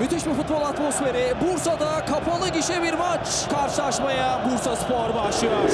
Müthiş bir futbol atmosferi. Bursa'da kapalı gişe bir maç. Karşılaşmaya Bursa Spor başlıyor.